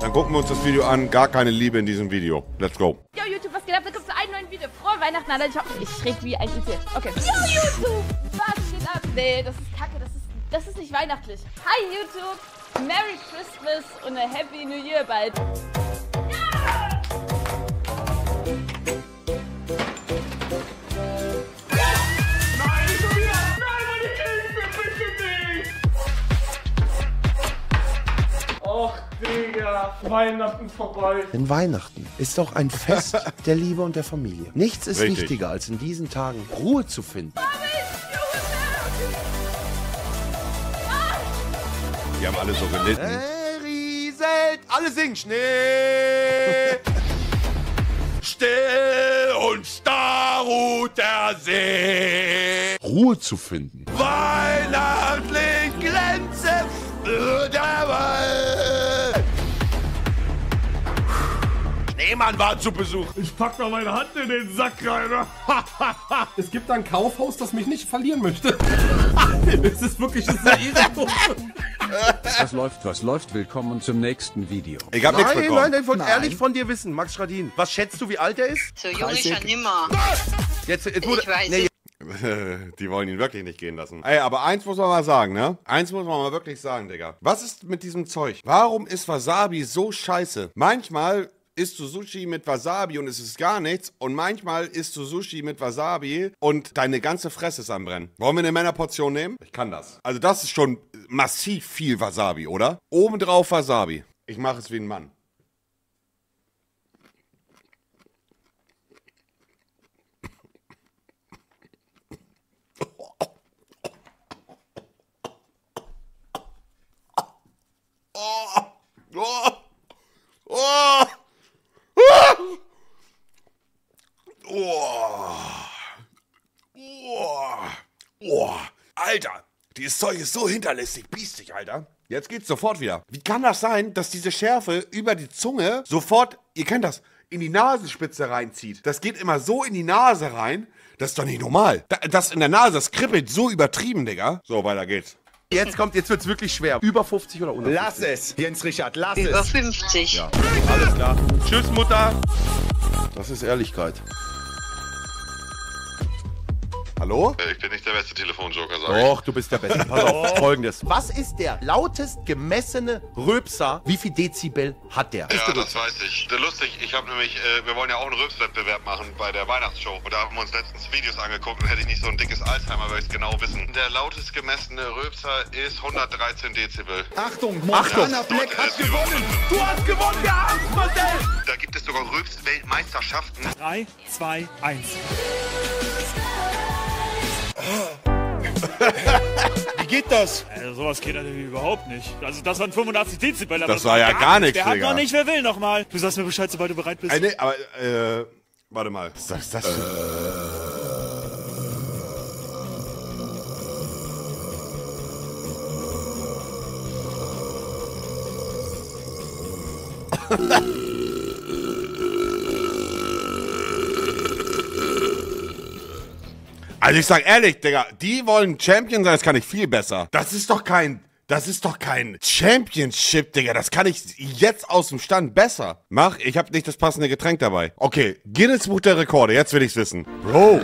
Dann gucken wir uns das Video an. Gar keine Liebe in diesem Video. Let's go. Yo, YouTube, was geht ab? Da gibt's einen neuen Video. Frohe Weihnachten, Alter. Ich, hab, ich red wie ein IT. Okay. Yo, YouTube, was geht ab? Nee, das ist kacke. Das ist, das ist nicht weihnachtlich. Hi, YouTube. Merry Christmas und a Happy New Year bald. Och, Digga, Weihnachten vorbei. Denn Weihnachten ist doch ein Fest der Liebe und der Familie. Nichts ist Richtig. wichtiger, als in diesen Tagen Ruhe zu finden. Die haben alle so gelitten. Äh, rieselt, alle singen Schnee. Still und starr ruht der See. Ruhe zu finden. Weihnachtlich glänze. Schneemann war zu Besuch. Ich pack mal meine Hand in den Sack rein. es gibt ein Kaufhaus, das mich nicht verlieren möchte. es ist wirklich das ist. Was läuft, was läuft? Willkommen zum nächsten Video. Ich hab nichts Nein, bekommen. nein, ich wollte ehrlich von dir wissen, Max Schradin. Was schätzt du, wie alt er ist? So jung ist er nimmer. Jetzt, jetzt wurde, Ich weiß nee, es. Die wollen ihn wirklich nicht gehen lassen. Ey, aber eins muss man mal sagen, ne? Eins muss man mal wirklich sagen, Digga. Was ist mit diesem Zeug? Warum ist Wasabi so scheiße? Manchmal isst du Sushi mit Wasabi und es ist gar nichts. Und manchmal isst du Sushi mit Wasabi und deine ganze Fresse ist am Brennen. Wollen wir eine Männerportion nehmen? Ich kann das. Also das ist schon massiv viel Wasabi, oder? Obendrauf Wasabi. Ich mache es wie ein Mann. Alter, dieses Zeug ist so hinterlistig, biestig, Alter. Jetzt geht's sofort wieder. Wie kann das sein, dass diese Schärfe über die Zunge sofort, ihr kennt das, in die Nasenspitze reinzieht? Das geht immer so in die Nase rein. Das ist doch nicht normal. Da- Das in der Nase, das kribbelt so übertrieben, Digga. So, weiter geht's. Jetzt kommt, jetzt wird's wirklich schwer. Über 50 oder unter 50? Lass es, Jens Richard, lass Über es. 50. Alles klar. Tschüss, Mutter. Das ist Ehrlichkeit. Hallo? Ich bin nicht der beste Telefonjoker, sag ich. Doch, du bist der Beste. Pass auf, folgendes. Was ist der lautest gemessene Röpser? Wie viel Dezibel hat der? Ja, das weiß ich. Der lustig, ich habe nämlich, äh, wir wollen ja auch einen Rülpswettbewerb machen bei der Weihnachtsshow. Und da haben wir uns letztens Videos angeguckt und hätte ich nicht so ein dickes Alzheimer, würde ich es genau wissen. Der lautest gemessene Rülpser ist 113 Dezibel. Achtung, Montana Black hat gewonnen. Du hast gewonnen, ja, Marcel. Da gibt es sogar Rülps-Weltmeisterschaften. 3, 2, 1. Wie geht das? Also sowas geht natürlich überhaupt nicht. Also das waren 85 Dezibel. aber Das war ja gar nichts, Der hat Digga. noch nicht, wer will nochmal. Du sagst mir Bescheid, sobald du bereit bist. Äh, nee, aber, äh, warte mal. Was ist das denn? Also ich sag ehrlich, Digga, die wollen Champion sein, das kann ich viel besser. Das ist doch kein, das ist doch kein Championship, Digga. Das kann ich jetzt aus dem Stand besser. Mach, ich habe nicht das passende Getränk dabei. Okay, Guinness Buch der Rekorde, jetzt will ich's wissen. Bro.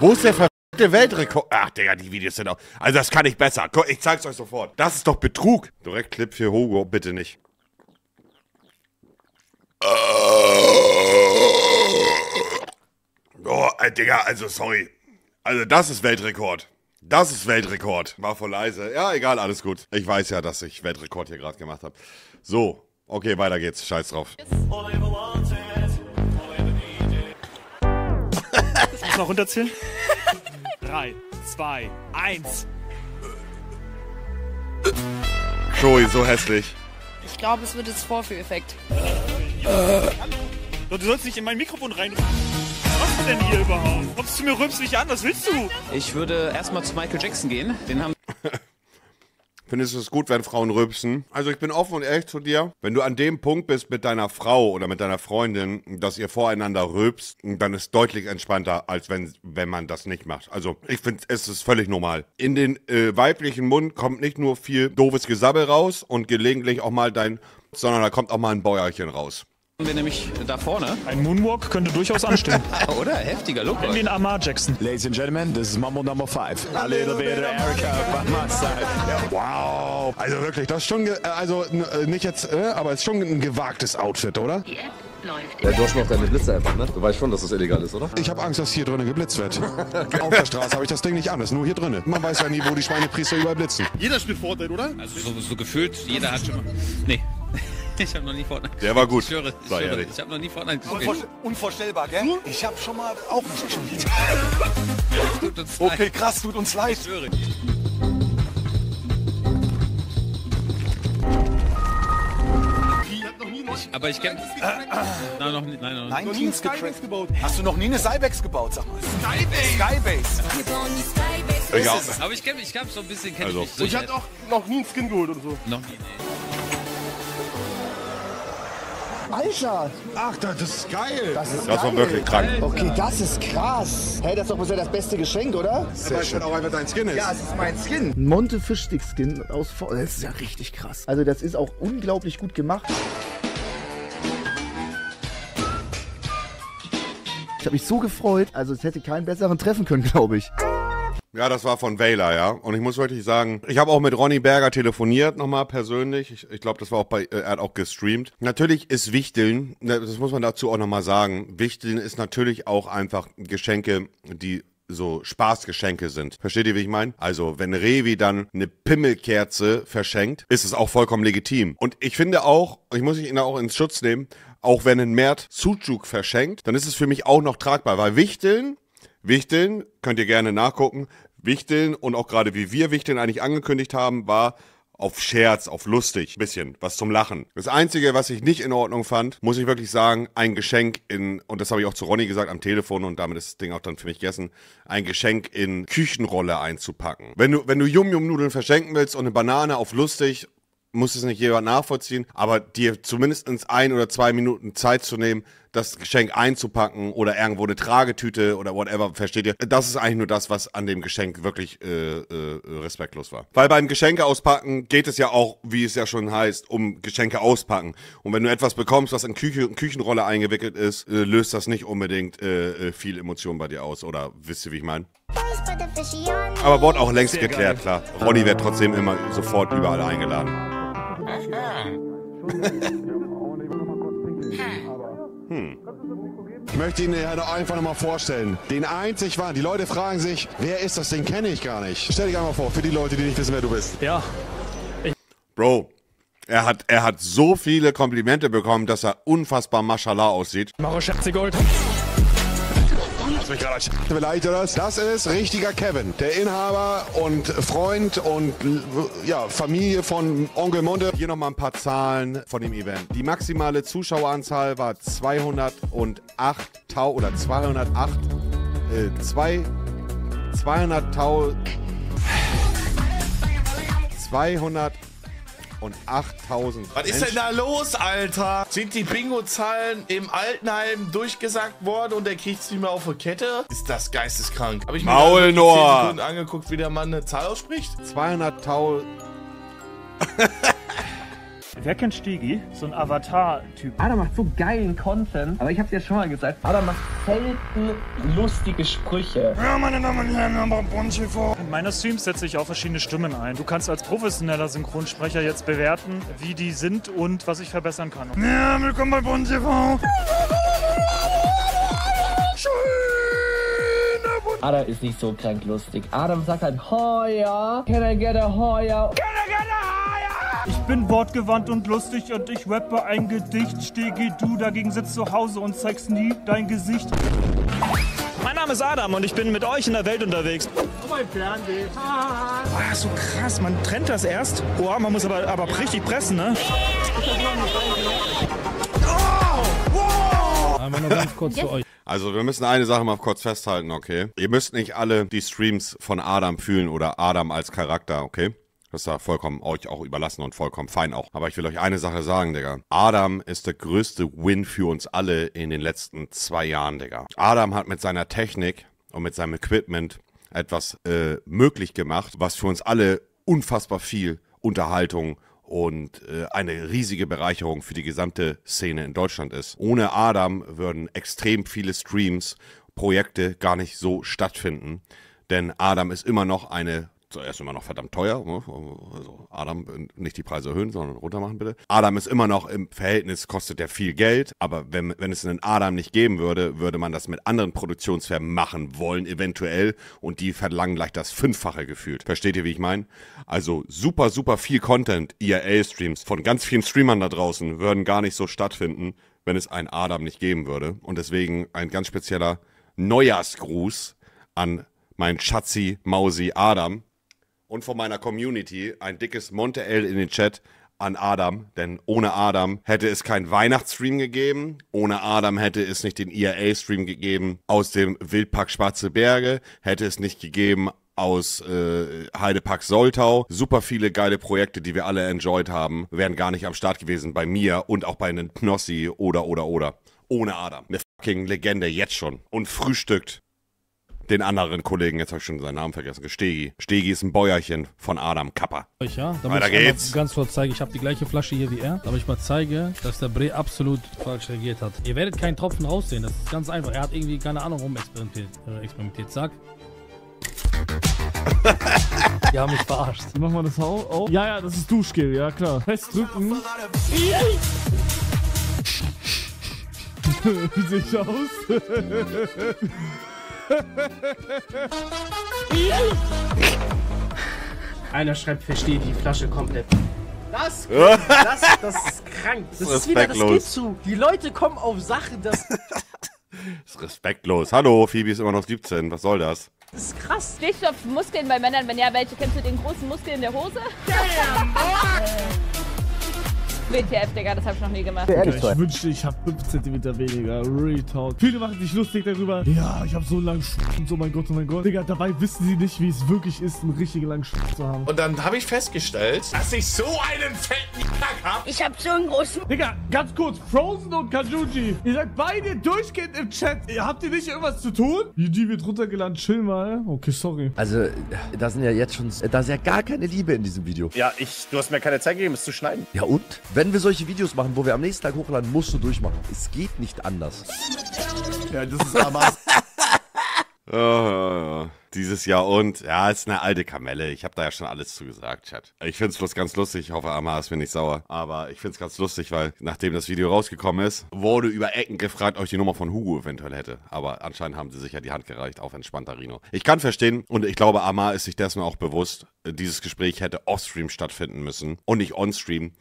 Wo ist der verdammte Weltrekord? Ach, Digga, die Videos sind auch. Also das kann ich besser. Ich zeig's euch sofort. Das ist doch Betrug. Direkt Clip für Hugo, bitte nicht. Oh, äh, Digga, also sorry. Also das ist Weltrekord. Das ist Weltrekord. War voll leise. Ja, egal, alles gut. Ich weiß ja, dass ich Weltrekord hier gerade gemacht habe. So, okay, weiter geht's. Scheiß drauf. Ich muss noch runterzählen. 3, 2, 1. Joey, so hässlich. Ich glaube, es wird jetzt Vorführeffekt. Doch, du sollst nicht in mein Mikrofon rein. Was machst du denn hier überhaupt? Kommst du mir rülpst nicht an? Was willst du? Ich würde erstmal zu Michael Jackson gehen. Den haben Findest du es gut, wenn Frauen rülpsen? Also ich bin offen und ehrlich zu dir. Wenn du an dem Punkt bist mit deiner Frau oder mit deiner Freundin, dass ihr voreinander rülpst, dann ist deutlich entspannter, als wenn, wenn man das nicht macht. Also ich finde, es ist völlig normal. In den äh, weiblichen Mund kommt nicht nur viel doofes Gesabbel raus und gelegentlich auch mal dein, sondern da kommt auch mal ein Bäuerchen raus. Wir nämlich da vorne. Ein Moonwalk könnte durchaus anstehen. Oder? Heftiger Look. In den Amar Jackson. Ladies and gentlemen, this is Mambo number five. A little bit of Erica by my side. Wow. Also wirklich, das ist schon, ge- äh, also äh, nicht jetzt, äh, aber es ist schon ein gewagtes Outfit, oder? Ja, du hast noch deine Blitze einfach, ne? Du weißt schon, dass das illegal ist, oder? Ich habe Angst, dass hier drinnen geblitzt wird. Auf der Straße habe ich das Ding nicht an, das ist nur hier drinnen. Man weiß ja nie, wo die Schweinepriester überall blitzen. Jeder spielt Fortnite, oder? Also so, so gefühlt, jeder hat schon mal. Nee. Ich habe noch nie Fortnite. Der war gut. Ich höre, ich, höre, ich habe noch nie Fortnite gespielt. Unvor unvorstellbar, gell? Ich hab schon mal auch nicht gespielt. Tut uns leid. Okay, krass, tut uns leid. Ich höre. Aber ich kenne. Nein, noch nicht. Nein, noch nicht. Nein, Teams gebaut. Hast du noch nie eine Cybex gebaut, sag mal? Skybase. Skybase. Ich auch. Aber ich kenne mich, ich habe so ein bisschen kenn Also. ich mich so. Ich hatte auch noch nie einen Skin geholt oder so. noch nie. Alter! Ach, das ist geil. Das ist Das war wirklich krank. Okay, das ist krass. Hey, das ist doch bisher das beste Geschenk, oder? Sehr schön. auch einfach dein Skin ist. das ist mein Skin. Monte Fischstick-Skin aus V. Das ist ja richtig krass. Also, das ist auch unglaublich gut gemacht. Ich habe mich so gefreut. Also, es hätte keinen besseren treffen können, glaube ich. Ja, das war von Wähler, ja. Und ich muss wirklich sagen, ich habe auch mit Ronny Berger telefoniert, nochmal persönlich. Ich, ich glaube, das war auch bei, äh, er hat auch gestreamt. Natürlich ist Wichteln, ne, das muss man dazu auch nochmal sagen, Wichteln ist natürlich auch einfach Geschenke, die so Spaßgeschenke sind. Versteht ihr, wie ich meine? Also, wenn Revi dann eine Pimmelkerze verschenkt, ist es auch vollkommen legitim. Und ich finde auch, ich muss ihn auch ins Schutz nehmen, auch wenn ein Mert Sucuk verschenkt, dann ist es für mich auch noch tragbar, weil Wichteln Wichteln, könnt ihr gerne nachgucken. Wichteln und auch gerade wie wir Wichteln eigentlich angekündigt haben, war auf Scherz, auf lustig, bisschen, was zum Lachen. Das Einzige, was ich nicht in Ordnung fand, muss ich wirklich sagen, ein Geschenk in, und das habe ich auch zu Ronny gesagt am Telefon und damit ist das Ding auch dann für mich gegessen, ein Geschenk in Küchenrolle einzupacken. Wenn du, wenn du Yum-Yum-Nudeln verschenken willst und eine Banane auf lustig, muss es nicht jemand nachvollziehen, aber dir zumindest ein oder zwei Minuten Zeit zu nehmen, das Geschenk einzupacken oder irgendwo eine Tragetüte oder whatever, versteht ihr? Das ist eigentlich nur das, was an dem Geschenk wirklich äh, äh, respektlos war. Weil beim Geschenke auspacken geht es ja auch, wie es ja schon heißt, um Geschenke auspacken. Und wenn du etwas bekommst, was in Küche, Küchenrolle eingewickelt ist, äh, löst das nicht unbedingt äh, äh, viel Emotion bei dir aus. Oder wisst ihr, wie ich meine? Aber wurde auch längst geklärt, klar. Ronny wird trotzdem immer sofort überall eingeladen. Ich möchte ihn ja noch einfach nochmal vorstellen. Den einzig wahren. Die Leute fragen sich, wer ist das? Den kenne ich gar nicht. Stell dich einmal vor, für die Leute, die nicht wissen, wer du bist. Ja. Bro, er hat, er hat so viele Komplimente bekommen, dass er unfassbar Mashallah aussieht. Maro Scherzigold hast mich gerade Beleidigt oder? Das ist richtiger Kevin, der Inhaber und Freund und ja, Familie von Onkel Monte. Hier nochmal ein paar Zahlen von dem Event. Die maximale Zuschaueranzahl war 208 oder 208 äh, 2 200 200 und 8000. Was Menschen. ist denn da los, Alter? Sind die Bingo-Zahlen im Altenheim durchgesagt worden und er kriegt es nicht mehr auf die Kette? Ist das geisteskrank? Habe ich mir Maul nur. Sekunden angeguckt, wie der Mann eine Zahl ausspricht? 200.000. Wer kennt Stegi? So ein Avatar-Typ. Adam macht so geilen Content, aber ich hab's ja schon mal gesagt, Adam macht selten lustige Sprüche. Ja, meine Damen und Herren, aber vor. In meiner Streams setze ich auch verschiedene Stimmen ein. Du kannst als professioneller Synchronsprecher jetzt bewerten, wie die sind und was ich verbessern kann. Ja, willkommen bei Bon TV. Adam ist nicht so krank lustig. Adam sagt halt, Hoya, can I get a Hoya? Ich bin wortgewandt und lustig und ich rappe ein Gedicht. Stegi, du dagegen sitzt zu Hause und zeigst nie dein Gesicht. Mein Name ist Adam und ich bin mit euch in der Welt unterwegs. Oh, mein Fernweh. Ah, so krass, man trennt das erst. Boah, man muss aber, aber richtig pressen, ne? Einmal nur ganz kurz für euch. Also wir müssen eine Sache mal kurz festhalten, okay? Ihr müsst nicht alle die Streams von Adam fühlen oder Adam als Charakter, okay? Das ist ja vollkommen euch auch überlassen und vollkommen fein auch. Aber ich will euch eine Sache sagen, Digga. Adam ist der größte Win für uns alle in den letzten zwei Jahren, Digga. Adam hat mit seiner Technik und mit seinem Equipment etwas äh, möglich gemacht, was für uns alle unfassbar viel Unterhaltung und äh, eine riesige Bereicherung für die gesamte Szene in Deutschland ist. Ohne Adam würden extrem viele Streams, Projekte gar nicht so stattfinden, denn Adam ist immer noch eine er ist immer noch verdammt teuer. ne? Also Adam, nicht die Preise erhöhen, sondern runter machen bitte. Adam ist immer noch im Verhältnis, kostet er viel Geld. Aber wenn, wenn es einen Adam nicht geben würde, würde man das mit anderen Produktionsfirmen machen wollen, eventuell. Und die verlangen gleich das Fünffache gefühlt. Versteht ihr, wie ich meine? Also super, super viel Content, IRL-Streams von ganz vielen Streamern da draußen würden gar nicht so stattfinden, wenn es einen Adam nicht geben würde. Und deswegen ein ganz spezieller Neujahrsgruß an mein Schatzi Mausi Adam und von meiner Community ein dickes Monte L in den Chat an Adam, denn ohne Adam hätte es keinen Weihnachtsstream gegeben, ohne Adam hätte es nicht den IRA-Stream gegeben aus dem Wildpark Schwarze Berge, hätte es nicht gegeben aus äh, Heidepark Soltau. Super viele geile Projekte, die wir alle enjoyed haben, wären gar nicht am Start gewesen bei mir und auch bei einem Knossi oder oder oder. Ohne Adam. Eine fucking Legende jetzt schon. Und frühstückt den anderen Kollegen, jetzt habe ich schon seinen Namen vergessen, Stegi. Stegi ist ein Bäuerchen von Adam Kappa. Ich, ja, damit Weiter ich geht's. ganz kurz zeige, ich habe die gleiche Flasche hier wie er, damit ich mal zeige, dass der Bre absolut falsch reagiert hat. Ihr werdet keinen Tropfen raussehen, das ist ganz einfach. Er hat irgendwie, keine Ahnung, rumexperimentiert. Äh, experimentiert. Sag. Die haben mich verarscht. Mach mal das auch. auf. Ja, ja, das ist Duschgel, ja klar. Festdrücken. Wie sehe ich aus? Einer schreibt, verstehe die Flasche komplett. Das, das, das ist krank. Das ist wieder, das geht Respektlos. zu. Die Leute kommen auf Sachen, das ist respektlos. Hallo, Phoebe ist immer noch 17. Was soll das? Das ist krass. Auf Muskeln bei Männern? Wenn ja, welche? Kennst du den großen Muskel in der Hose? WTF, Digga, das hab ich noch nie gemacht. Digga, ich wünschte, ich hab 5 cm weniger. Real Talk. Viele machen sich lustig darüber. Ja, ich hab so langen Sch und oh mein Gott, oh mein Gott. Digga, dabei wissen sie nicht, wie es wirklich ist, einen richtigen langen Sch zu haben. Und dann habe ich festgestellt, dass ich so einen fetten Jack hab. Ich hab so einen großen. Digga, ganz kurz. Frozen und Kajuji. Ihr seid beide durchgehend im Chat. Habt ihr nicht irgendwas zu tun? GG wird runtergeladen. Chill mal. Okay, sorry. Also, da sind ja jetzt schon, da ist ja gar keine Liebe in diesem Video. Ja, ich, du hast mir keine Zeit gegeben, es zu schneiden. Ja und? Wenn wir solche Videos machen, wo wir am nächsten Tag hochladen, musst du durchmachen. Es geht nicht anders. Ja, das ist aber. Oh, dieses Jahr und, ja, ist eine alte Kamelle. Ich habe da ja schon alles zugesagt, Chat. Ich find's bloß ganz lustig. Ich hoffe, Amma ist mir nicht sauer. Aber ich find's ganz lustig, weil nachdem das Video rausgekommen ist, wurde über Ecken gefragt, ob ich die Nummer von Hugo eventuell hätte. Aber anscheinend haben sie sich ja die Hand gereicht auf entspannter Rino. Ich kann verstehen und ich glaube, Amma ist sich dessen auch bewusst, dieses Gespräch hätte off-stream stattfinden müssen und nicht on-stream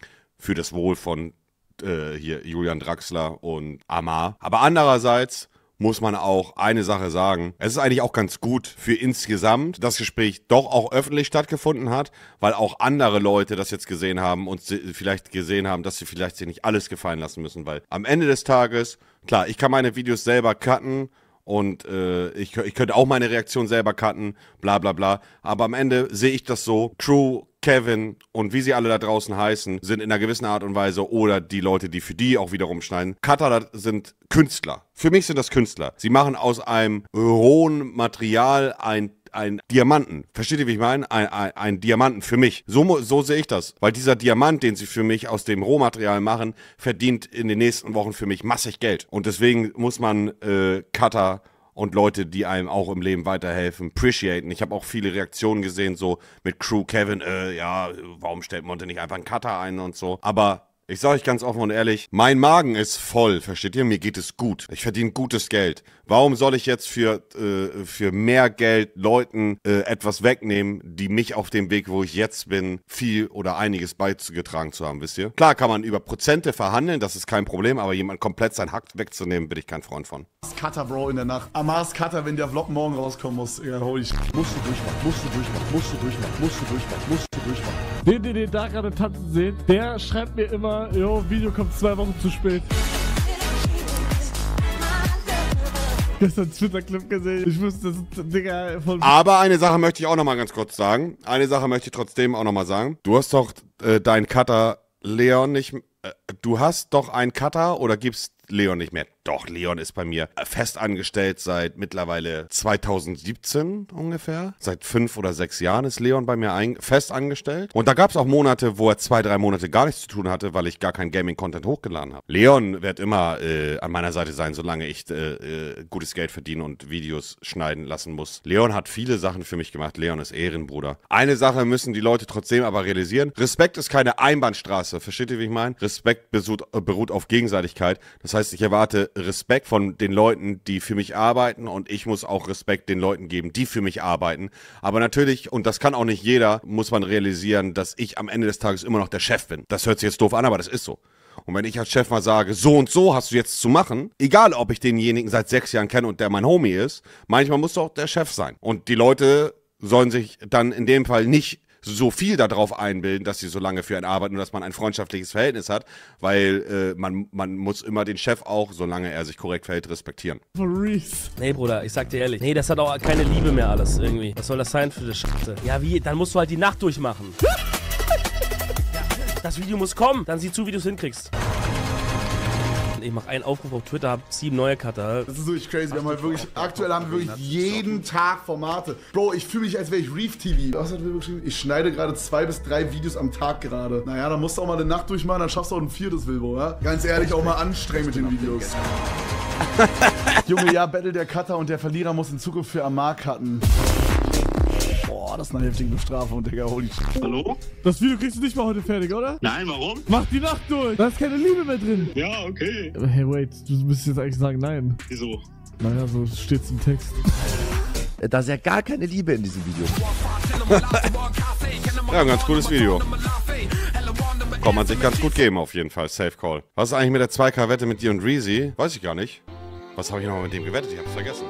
für das Wohl von äh, hier Julian Draxler und Amar. Aber andererseits muss man auch eine Sache sagen. Es ist eigentlich auch ganz gut für insgesamt, das Gespräch doch auch öffentlich stattgefunden hat, weil auch andere Leute das jetzt gesehen haben und vielleicht gesehen haben, dass sie vielleicht sich nicht alles gefallen lassen müssen, weil am Ende des Tages, klar, ich kann meine Videos selber cutten und äh, ich, ich könnte auch meine Reaktion selber cutten, bla bla bla. Aber am Ende sehe ich das so. Crew, Kevin und wie sie alle da draußen heißen, sind in einer gewissen Art und Weise oder die Leute, die für die auch wiederum schneiden. Cutter sind Künstler. Für mich sind das Künstler. Sie machen aus einem rohen Material ein ein Diamanten. Versteht ihr, wie ich meine? Ein, ein, ein Diamanten für mich. So, so sehe ich das. Weil dieser Diamant, den sie für mich aus dem Rohmaterial machen, verdient in den nächsten Wochen für mich massig Geld. Und deswegen muss man äh, Cutter und Leute, die einem auch im Leben weiterhelfen, appreciaten. Ich habe auch viele Reaktionen gesehen, so mit Crew Kevin, äh, ja, warum stellt Monte nicht einfach einen Cutter ein und so. Aber ich sage euch ganz offen und ehrlich, mein Magen ist voll, versteht ihr? Mir geht es gut. Ich verdiene gutes Geld. Warum soll ich jetzt für, äh, für mehr Geld Leuten äh, etwas wegnehmen, die mich auf dem Weg, wo ich jetzt bin, viel oder einiges beizugetragen zu haben, wisst ihr? Klar kann man über Prozente verhandeln, das ist kein Problem, aber jemand komplett sein Hack wegzunehmen, bin ich kein Freund von. Cutter, Bro, in der Nacht. Amars Cutter, wenn der Vlog morgen rauskommen muss. Ja, holy. Musst du durchmachen, musst du durchmachen, musst du durchmachen, musst du durchmachen, musst du durchmachen. Den, den ihr da gerade tanzen seht, der schreibt mir immer, jo, Video kommt zwei Wochen zu spät. gestern Twitter-Clip gesehen. Ich wusste, das ist, Digga, von... Aber eine Sache möchte ich auch noch mal ganz kurz sagen. Eine Sache möchte ich trotzdem auch noch mal sagen. Du hast doch äh, deinen Cutter Leon nicht... Äh, du hast doch einen Cutter oder gibst Leon nicht mehr? Doch, Leon ist bei mir fest angestellt seit mittlerweile 2017 ungefähr. Seit fünf oder sechs Jahren ist Leon bei mir ein, fest angestellt. Und da gab es auch Monate, wo er zwei, drei Monate gar nichts zu tun hatte, weil ich gar keinen Gaming-Content hochgeladen habe. Leon wird immer äh, an meiner Seite sein, solange ich äh, äh, gutes Geld verdienen und Videos schneiden lassen muss. Leon hat viele Sachen für mich gemacht. Leon ist Ehrenbruder. Eine Sache müssen die Leute trotzdem aber realisieren. Respekt ist keine Einbahnstraße. Versteht ihr, wie ich meine? Respekt beruht, beruht auf Gegenseitigkeit. Das heißt, ich erwarte Respekt von den Leuten, die für mich arbeiten und ich muss auch Respekt den Leuten geben, die für mich arbeiten. Aber natürlich, und das kann auch nicht jeder, muss man realisieren, dass ich am Ende des Tages immer noch der Chef bin. Das hört sich jetzt doof an, aber das ist so. Und wenn ich als Chef mal sage, so und so hast du jetzt zu machen, egal ob ich denjenigen seit sechs Jahren kenne und der mein Homie ist, manchmal muss doch der Chef sein. Und die Leute sollen sich dann in dem Fall nicht so viel darauf einbilden, dass sie so lange für einen arbeiten und dass man ein freundschaftliches Verhältnis hat, weil äh, man, man muss immer den Chef auch, solange er sich korrekt verhält, respektieren. Nee, Bruder, ich sag dir ehrlich. Nee, das hat auch keine Liebe mehr alles irgendwie. Was soll das sein für eine Scheiße? Ja, wie? Dann musst du halt die Nacht durchmachen. Das Video muss kommen. Dann sieh zu, wie du es hinkriegst. Ich mach einen Aufruf auf Twitter, hab sieben neue Cutter. Das ist wirklich crazy. Wir haben halt wirklich, aktuell haben wir wirklich jeden Tag Formate. Bro, ich fühle mich, als wäre ich Reef TV. Was hat wir geschrieben? Ich schneide gerade zwei bis drei Videos am Tag gerade. Naja, dann musst du auch mal eine Nacht durchmachen, dann schaffst du auch ein viertes Wilbo, ja? Ganz ehrlich, auch mal anstrengen mit den Videos. Junge, ja, Battle der Cutter und der Verlierer muss in Zukunft für Amar cutten. Boah, das ist eine heftige Bestrafung, Digga. Holy shit. Hallo? Das Video kriegst du nicht mal heute fertig, oder? Nein, warum? Mach die Nacht durch. Da ist keine Liebe mehr drin. Ja, okay. Hey, wait, du müsstest jetzt eigentlich sagen nein. Wieso? Naja, so steht's im Text. Da ist ja gar keine Liebe in diesem Video. Ja, ein ganz cooles Video. Kann man sich ganz gut geben, auf jeden Fall. Safe Call. Was ist eigentlich mit der 2K-Wette mit dir und Reezy? Weiß ich gar nicht. Was habe ich nochmal mit dem gewettet? Ich hab's vergessen.